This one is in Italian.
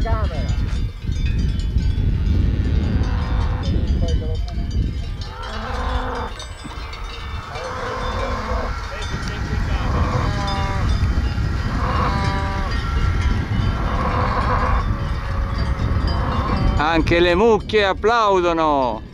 telecamera anche le mucche applaudono.